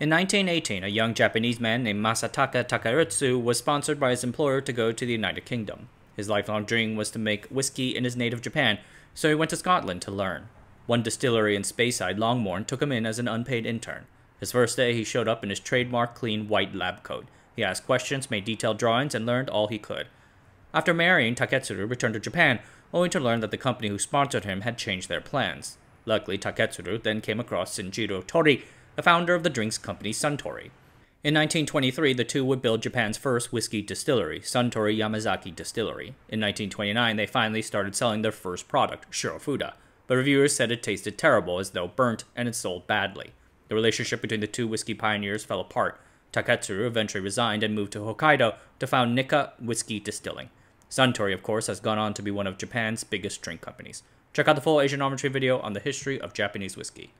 In 1918, a young Japanese man named Masataka Taketsuru was sponsored by his employer to go to the United Kingdom. His lifelong dream was to make whiskey in his native Japan, so he went to Scotland to learn. One distillery in Speyside, Longmorn, took him in as an unpaid intern. His first day, he showed up in his trademark clean white lab coat. He asked questions, made detailed drawings, and learned all he could. After marrying, Taketsuru returned to Japan, only to learn that the company who sponsored him had changed their plans. Luckily, Taketsuru then came across Shinjiro Torii, the founder of the drinks company Suntory. In 1923, the two would build Japan's first whiskey distillery, Suntory Yamazaki Distillery. In 1929, they finally started selling their first product, Shirofuda, but reviewers said it tasted terrible as though burnt and it sold badly. The relationship between the two whiskey pioneers fell apart. Taketsuru eventually resigned and moved to Hokkaido to found Nikka Whiskey Distilling. Suntory, of course, has gone on to be one of Japan's biggest drink companies. Check out the full Asianometry video on the history of Japanese whiskey.